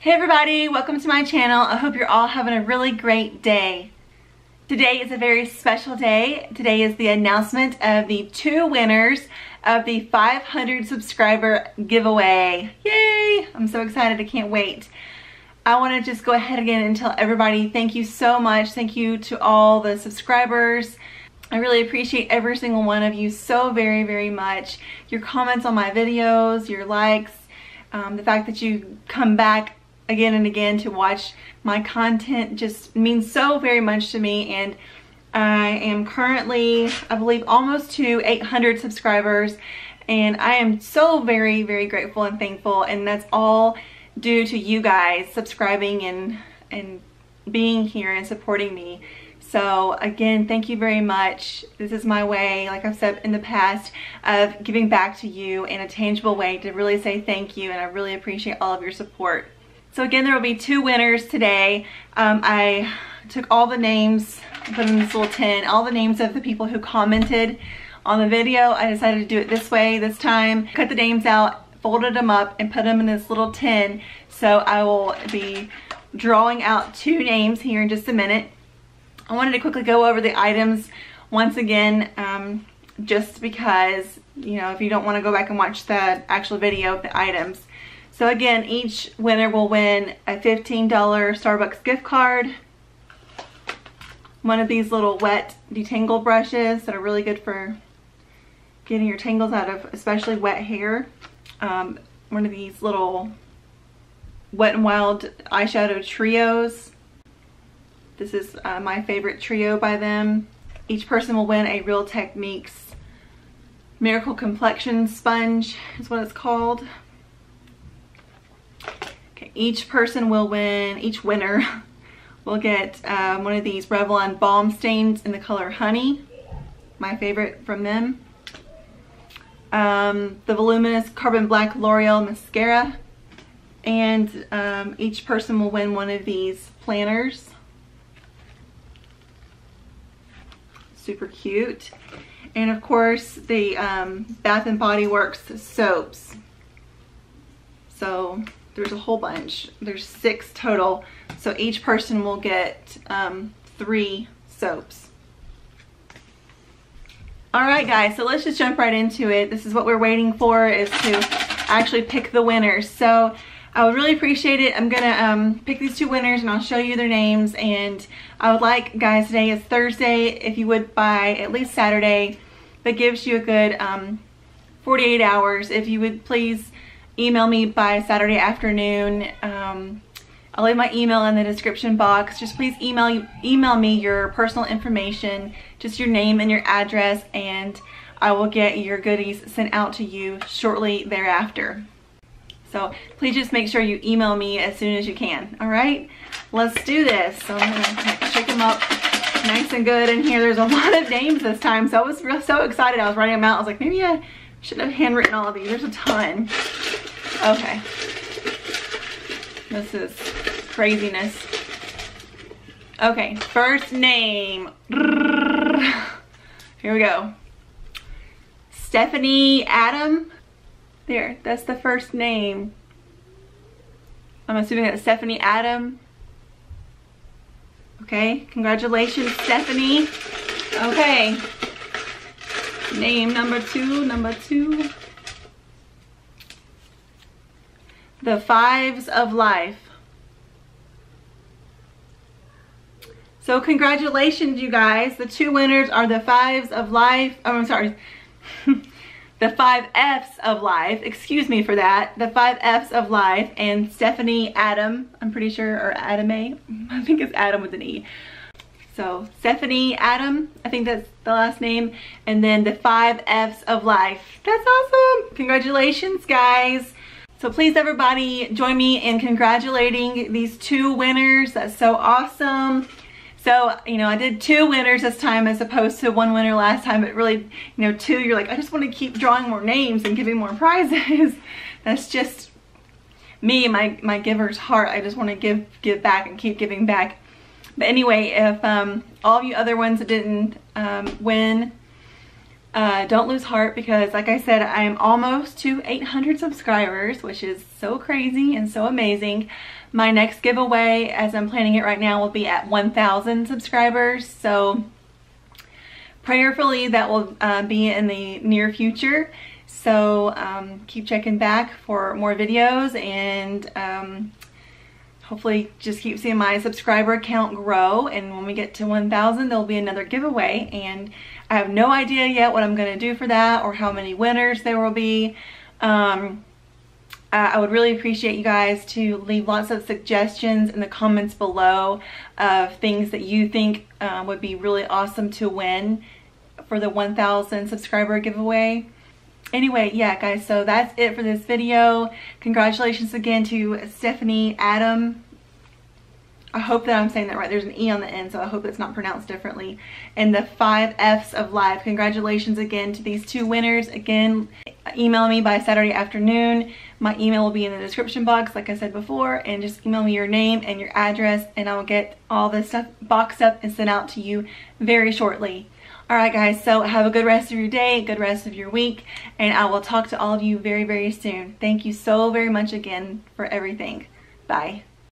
Hey everybody, welcome to my channel. I hope you're all having a really great day. Today is a very special day. Today is the announcement of the two winners of the 500 subscriber giveaway. Yay! I'm so excited, I can't wait. I want to just go ahead again and tell everybody thank you so much. Thank you to all the subscribers. I really appreciate every single one of you so very, very much. Your comments on my videos, your likes, um, the fact that you come back again and again to watch my content just means so very much to me. And I am currently I believe almost to 800 subscribers. And I am so very very grateful and thankful. And that's all due to you guys subscribing and and being here and supporting me. So again, thank you very much. This is my way, like I've said in the past, of giving back to you in a tangible way to really say thank you. And I really appreciate all of your support. So again, there will be two winners today. Um, I took all the names, put them in this little tin, all the names of the people who commented on the video. I decided to do it this way this time. Cut the names out, folded them up, and put them in this little tin. So I will be drawing out two names here in just a minute. I wanted to quickly go over the items once again, um, just because, you know, if you don't want to go back and watch the actual video of the items. So again, each winner will win a $15 Starbucks gift card, one of these little wet detangle brushes that are really good for getting your tangles out of especially wet hair, um, one of these little Wet n Wild eyeshadow trios. This is uh, my favorite trio by them. Each person will win a Real Techniques Miracle Complexion Sponge is what it's called. Okay, each person will win, each winner will get um, one of these Revlon Balm Stains in the color Honey, my favorite from them. Um, the Voluminous Carbon Black L'Oreal Mascara, and um, each person will win one of these planners. Super cute. And of course, the um, Bath & Body Works soaps. So there's a whole bunch. There's six total. So each person will get um, three soaps. All right, guys, so let's just jump right into it. This is what we're waiting for is to actually pick the winners. So I would really appreciate it. I'm gonna um, pick these two winners and I'll show you their names. And I would like, guys, today is Thursday. If you would by at least Saturday, that gives you a good um, 48 hours. If you would please email me by Saturday afternoon. Um, I'll leave my email in the description box. Just please email email me your personal information, just your name and your address, and I will get your goodies sent out to you shortly thereafter. So please just make sure you email me as soon as you can. All right, let's do this. So I'm gonna shake them up nice and good in here. There's a lot of names this time, so I was real, so excited. I was writing them out. I was like, maybe I should have handwritten all of these. There's a ton. Okay. This is craziness. Okay, first name. Here we go. Stephanie Adam. There, that's the first name. I'm assuming that's Stephanie Adam. Okay, congratulations, Stephanie. Okay. Name number two, number two. The Fives of Life. So congratulations, you guys. The two winners are the Fives of Life. Oh, I'm sorry. the five F's of life, excuse me for that, the five F's of life, and Stephanie Adam, I'm pretty sure, or Adame, I think it's Adam with an E. So Stephanie Adam, I think that's the last name, and then the five F's of life. That's awesome. Congratulations, guys. So please everybody join me in congratulating these two winners. That's so awesome. So, you know, I did two winners this time as opposed to one winner last time, but really, you know, two, you're like, I just want to keep drawing more names and giving more prizes. That's just me, my, my giver's heart. I just want to give, give back and keep giving back. But anyway, if um, all of you other ones that didn't um, win, uh, don't lose heart because like I said, I am almost to 800 subscribers, which is so crazy and so amazing. My next giveaway, as I'm planning it right now, will be at 1,000 subscribers. So prayerfully that will uh, be in the near future. So um, keep checking back for more videos and um, hopefully just keep seeing my subscriber count grow. And when we get to 1,000, there'll be another giveaway. And I have no idea yet what I'm going to do for that or how many winners there will be. Um, I would really appreciate you guys to leave lots of suggestions in the comments below of things that you think uh, would be really awesome to win for the 1,000 subscriber giveaway. Anyway, yeah guys, so that's it for this video. Congratulations again to Stephanie Adam I hope that I'm saying that right. There's an E on the end, so I hope it's not pronounced differently. And the five F's of life. Congratulations again to these two winners. Again, email me by Saturday afternoon. My email will be in the description box, like I said before, and just email me your name and your address, and I will get all this stuff boxed up and sent out to you very shortly. Alright guys, so have a good rest of your day, good rest of your week, and I will talk to all of you very, very soon. Thank you so very much again for everything. Bye.